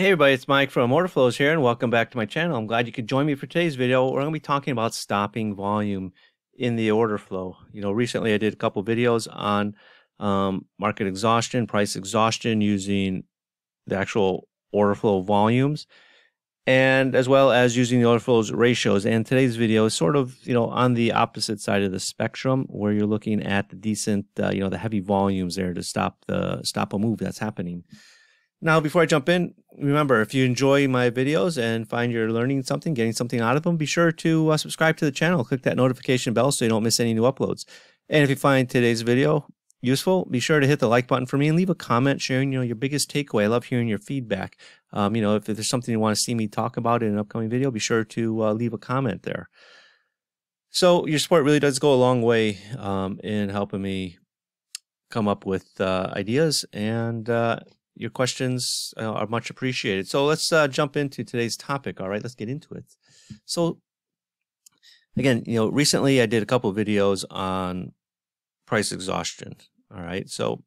Hey everybody, it's Mike from Order Flows here and welcome back to my channel. I'm glad you could join me for today's video. We're going to be talking about stopping volume in the order flow. You know, recently I did a couple videos on um, market exhaustion, price exhaustion using the actual order flow volumes and as well as using the order flows ratios. And today's video is sort of, you know, on the opposite side of the spectrum where you're looking at the decent, uh, you know, the heavy volumes there to stop the stop a move that's happening. Now, before I jump in, remember if you enjoy my videos and find you're learning something, getting something out of them, be sure to uh, subscribe to the channel. Click that notification bell so you don't miss any new uploads. And if you find today's video useful, be sure to hit the like button for me and leave a comment sharing you know your biggest takeaway. I love hearing your feedback. Um, you know, if, there's something you want to see me talk about in an upcoming video, be sure to uh, leave a comment there. So your support really does go a long way um, in helping me come up with uh, ideas and uh, your questions uh, are much appreciated. So let's uh, jump into today's topic. All right, let's get into it. So again, you know, recently I did a couple videos on price exhaustion. All right, so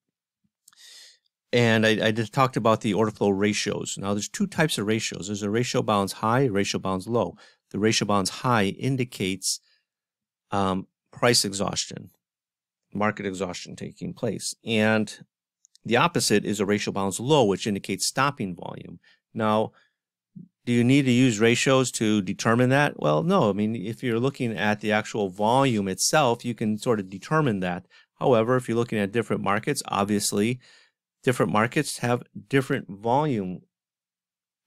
and I, I just talked about the order flow ratios. Now, there's two types of ratios. There's a ratio bounds high, ratio bounds low. The ratio bounds high indicates um, price exhaustion, market exhaustion taking place, and the opposite is a ratio bounds low, which indicates stopping volume. Now, do you need to use ratios to determine that? Well, no. I mean, if you're looking at the actual volume itself, you can sort of determine that. However, if you're looking at different markets, obviously, different markets have different volume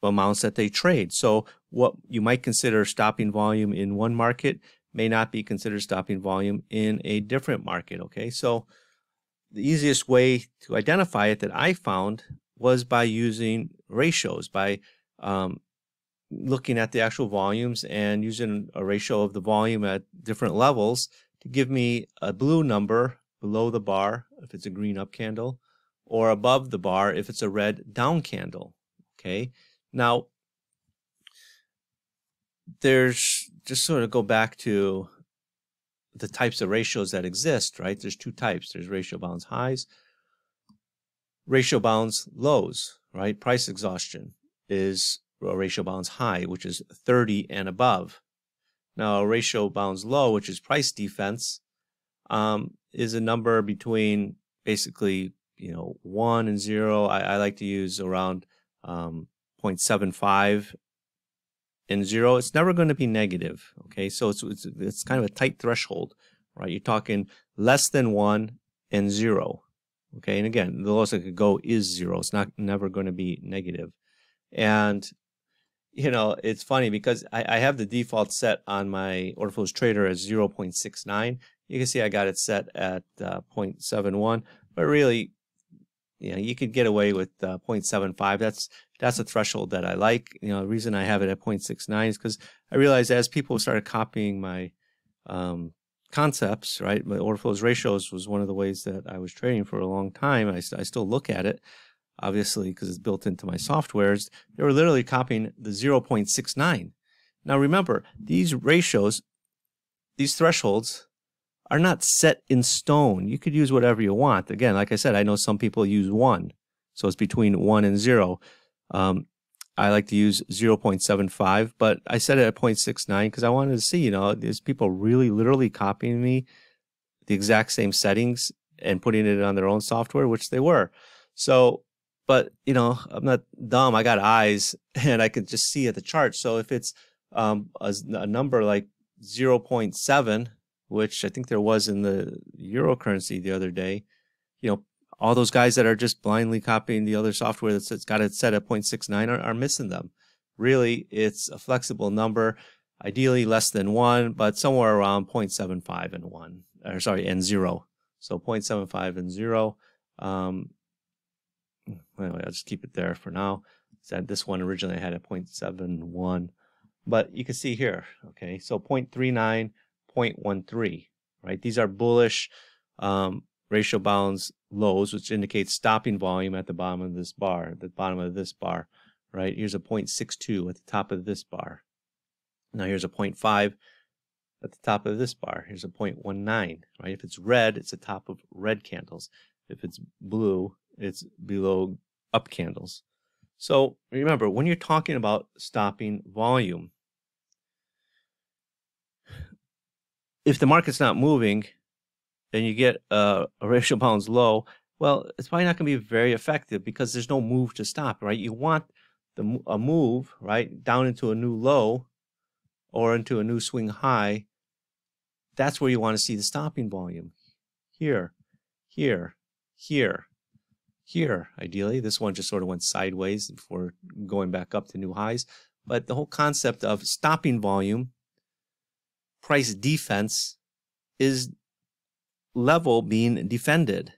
amounts that they trade. So what you might consider stopping volume in one market may not be considered stopping volume in a different market. Okay, so the easiest way to identify it that I found was by using ratios, by um, looking at the actual volumes and using a ratio of the volume at different levels to give me a blue number below the bar if it's a green up candle or above the bar if it's a red down candle. Okay. Now, there's just sort of go back to the types of ratios that exist, right? There's two types. There's ratio bounds highs, ratio bounds lows, right? Price exhaustion is a ratio bounds high, which is 30 and above. Now, a ratio bounds low, which is price defense, um, is a number between basically, you know, one and zero. I, I like to use around um, 0.75 and zero, it's never going to be negative. Okay, so it's, it's it's kind of a tight threshold, right? You're talking less than one and zero. Okay, and again, the lowest it could go is zero. It's not never going to be negative. And you know, it's funny because I, I have the default set on my order flows trader as 0.69. You can see I got it set at uh, 0.71, but really you know you could get away with uh, 0.75 that's that's a threshold that i like. You know the reason i have it at 0.69 is because i realized as people started copying my um, concepts right my order flows ratios was one of the ways that i was trading for a long time. I, I still look at it obviously because it's built into my softwares. They were literally copying the 0.69 now remember these ratios these thresholds are not set in stone. You could use whatever you want. Again, like I said, I know some people use one. So it's between one and zero. Um, I like to use 0.75, but I set it at 0.69 because I wanted to see, you know, there's people really literally copying me the exact same settings and putting it on their own software, which they were. So, but, you know, I'm not dumb. I got eyes and I could just see at the chart. So if it's um, a, a number like 0.7, which I think there was in the euro currency the other day. You know, all those guys that are just blindly copying the other software that's got it set at 0.69 are, are missing them. Really, it's a flexible number, ideally less than one, but somewhere around 0.75 and one, or sorry, and zero. So 0.75 and zero. Um, anyway, I'll just keep it there for now. Said this one originally had a 0.71, but you can see here, okay, so 0.39 0.13, right? These are bullish um, ratio bounds lows, which indicates stopping volume at the bottom of this bar, the bottom of this bar, right? Here's a 0.62 at the top of this bar. Now here's a 0.5 at the top of this bar. Here's a 0.19, right? If it's red, it's the top of red candles. If it's blue, it's below up candles. So remember, when you're talking about stopping volume, if the market's not moving and you get a, ratio bounds low, well, it's probably not going to be very effective because there's no move to stop, right? You want the a move, right, down into a new low or into a new swing high. That's where you want to see the stopping volume. Here, here, here, here, ideally. This one just sort of went sideways before going back up to new highs. But the whole concept of stopping volume, price defense, is level being defended,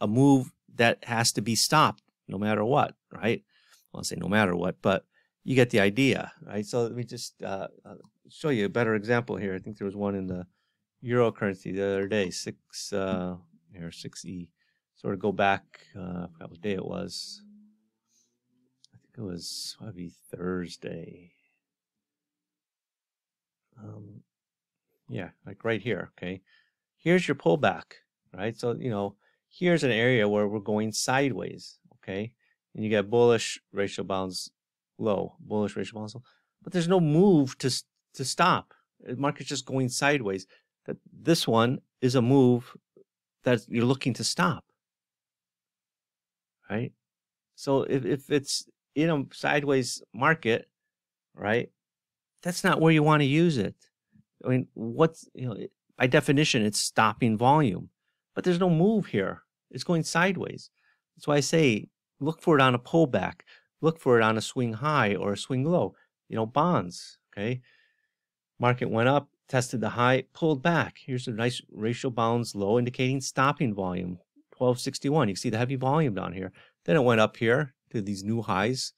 a move that has to be stopped no matter what, right? I'll say no matter what, but you get the idea, right? So let me just uh, uh, show you a better example here. I think there was one in the euro currency the other day, six uh, here, six E sort of go back, uh, I forgot what day it was. I think it was maybe Thursday. Um, yeah, like right here. Okay, here's your pullback, right? So you know, here's an area where we're going sideways. Okay, and you get bullish ratio bounds low, bullish ratio bounds low, but there's no move to to stop. The market's just going sideways. That this one is a move that you're looking to stop right? So if, if it's in a sideways market, right, that's not where you want to use it. I mean, what's, you know, by definition, it's stopping volume, but there's no move here. It's going sideways. That's why I say look for it on a pullback, look for it on a swing high or a swing low. You know, bonds, okay? Market went up, tested the high, pulled back. Here's a nice ratio bounds low indicating stopping volume. 1261. You can see the heavy volume down here. Then it went up here to these new highs.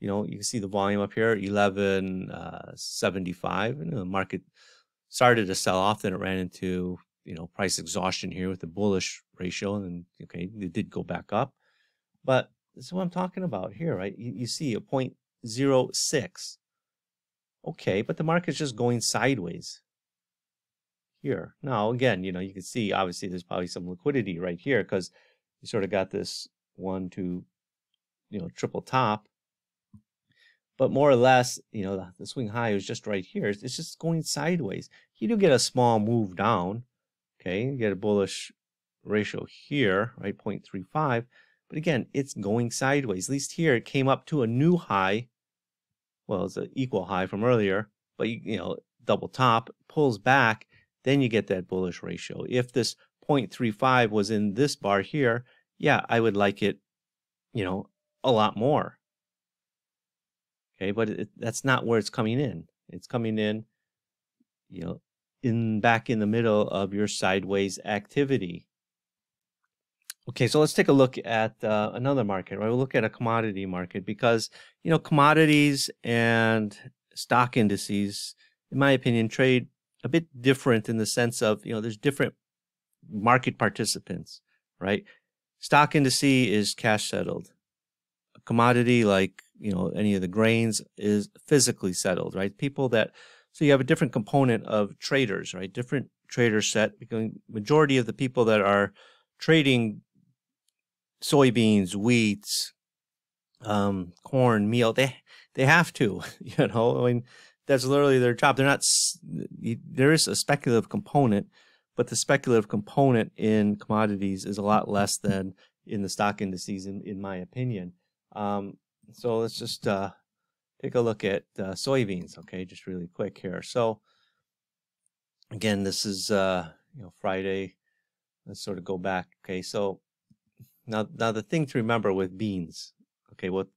You know, you can see the volume up here, 1175. Uh, and the market started to sell off. Then it ran into, you know, price exhaustion here with the bullish ratio. And okay, it did go back up. But this is what I'm talking about here, right? You, you see a 0.06. Okay, but the market's just going sideways here. Now, again, you know, you can see obviously there's probably some liquidity right here because you sort of got this one, two, you know, triple top. But more or less, you know, the, the swing high is just right here. It's, it's, just going sideways. You do get a small move down. Okay, you get a bullish ratio here, right, 0.35. But again, it's going sideways. At least here, it came up to a new high. Well, it's an equal high from earlier, but you, you know, double top, pulls back, then you get that bullish ratio. If this 0.35 was in this bar here, yeah, I would like it, you know, a lot more. Okay, but it, that's not where it's coming in. It's coming in, you know, in back in the middle of your sideways activity. Okay, so let's take a look at uh, another market, right? We'll look at a commodity market because, you know, commodities and stock indices, in my opinion, trade a bit different in the sense of, you know, there's different market participants, right? Stock indice is cash settled. A commodity like, you know, any of the grains is physically settled, right? People that, so you have a different component of traders, right? Different trader set because majority of the people that are trading soybeans, wheats um, corn, meal, they, they have to, you know, I mean, that's literally their job. They're not. There is a speculative component, but the speculative component in commodities is a lot less than in the stock indices, in, in my opinion. Um, so let's just uh, take a look at uh, soybeans. Okay, just really quick here. So again, this is uh, you know Friday. Let's sort of go back. Okay, so now now the thing to remember with beans, okay, with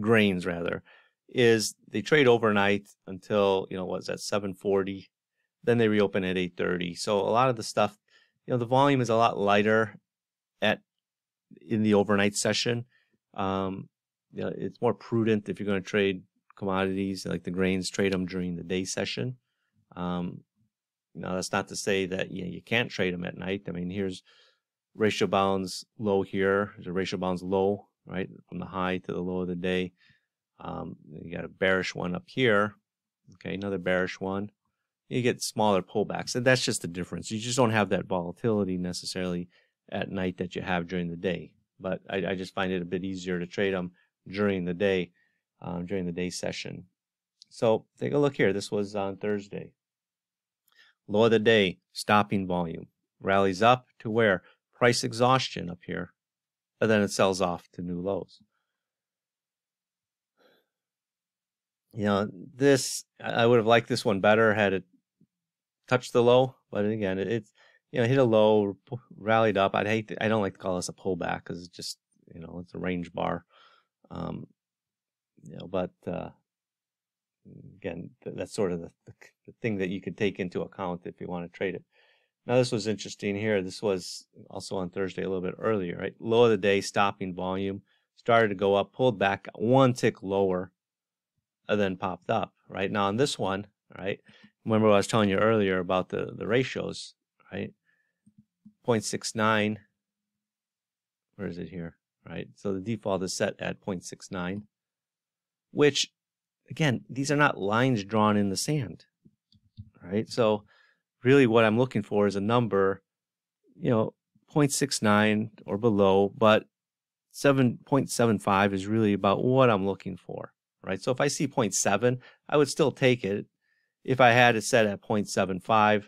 grains rather, is they trade overnight until you know what's that 740 then they reopen at 830 so a lot of the stuff you know the volume is a lot lighter at in the overnight session um you know, it's more prudent if you're going to trade commodities like the grains trade them during the day session um now that's not to say that you, know, you can't trade them at night i mean here's ratio bounds low here there's a ratio bounds low right from the high to the low of the day um, you got a bearish one up here. Okay, another bearish one. You get smaller pullbacks, and that's just the difference. You just don't have that volatility necessarily at night that you have during the day. But I, I just find it a bit easier to trade them during the day, um, during the day session. So take a look here. This was on Thursday. Low of the day, stopping volume. Rallies up to where? Price exhaustion up here. And then it sells off to new lows. You know, this, I would have liked this one better had it touched the low. But again, it, it's, you know, hit a low, rallied up. I'd hate, to, I don't like to call this a pullback because it's just, you know, it's a range bar. Um, you know, but, uh, again, that's sort of the, the, thing that you could take into account if you want to trade it. Now, this was interesting here. This was also on Thursday a little bit earlier, right? Low of the day, stopping volume, started to go up, pulled back one tick lower, and then popped up, right? Now, on this one, right? Remember what I was telling you earlier about the, the ratios, right? 0.69, where is it here, right? So the default is set at 0.69, which again, these are not lines drawn in the sand, right? So really what I'm looking for is a number, you know, 0.69 or below, but 7.75 is really about what I'm looking for, right? So if I see 0.7, I would still take it. If I had it set at 0.75,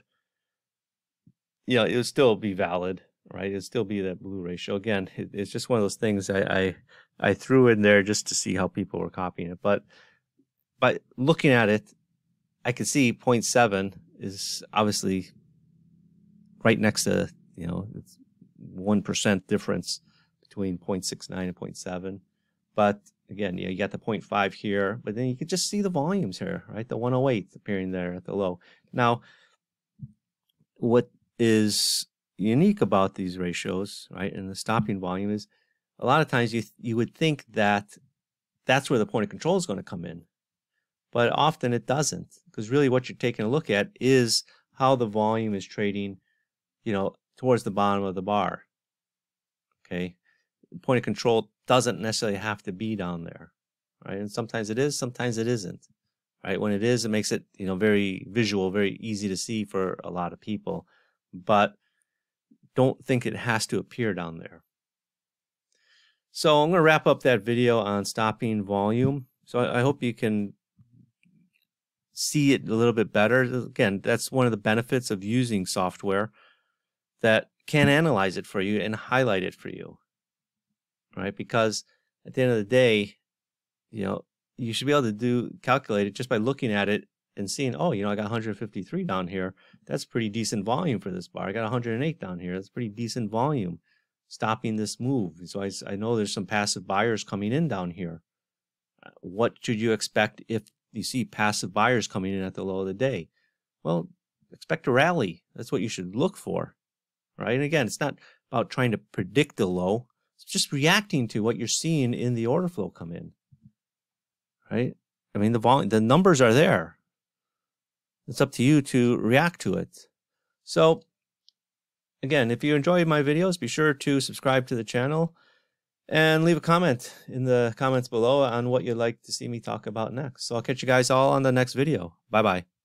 you know, it would still be valid, right? It'd still be that blue ratio. Again, it, it's just one of those things I, I I threw in there just to see how people were copying it. But by looking at it, I can see 0.7 is obviously right next to, you know, it's 1% difference between 0.69 and 0.7. But again, you, know, you got the 0.5 here, but then you can just see the volumes here, right? The 108 appearing there at the low. Now, what is unique about these ratios, right, and the stopping volume is a lot of times you you would think that that's where the point of control is going to come in but often it doesn't because really what you're taking a look at is how the volume is trading, you know, towards the bottom of the bar. Okay. Point of control doesn't necessarily have to be down there, right? And sometimes it is, sometimes it isn't, right? When it is, it makes it, you know, very visual, very easy to see for a lot of people, but don't think it has to appear down there. So I'm going to wrap up that video on stopping volume. So I hope you can see it a little bit better. Again, that's one of the benefits of using software that can analyze it for you and highlight it for you. Right? Because at the end of the day, you know, you should be able to do calculate it just by looking at it and seeing, oh, you know, I got 153 down here. That's pretty decent volume for this bar. I got 108 down here. That's pretty decent volume stopping this move. So I, I know there's some passive buyers coming in down here. Uh, what should you expect if you see passive buyers coming in at the low of the day. Well, expect a rally. That's what you should look for, right? And again, it's not about trying to predict the low. It's just reacting to what you're seeing in the order flow come in, right? I mean, the volume, the numbers are there. It's up to you to react to it. So again, if you enjoy my videos, be sure to subscribe to the channel and leave a comment in the comments below on what you'd like to see me talk about next. So I'll catch you guys all on the next video. Bye bye.